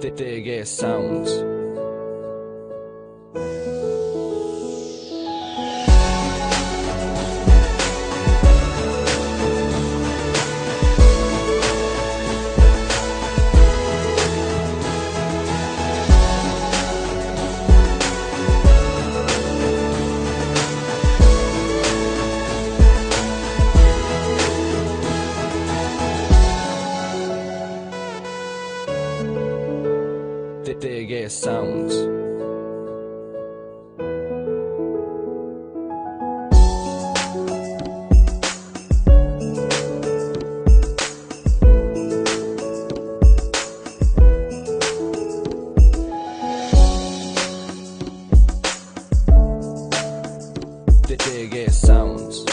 DG Sounds. dig ass sounds. Dig ass sounds.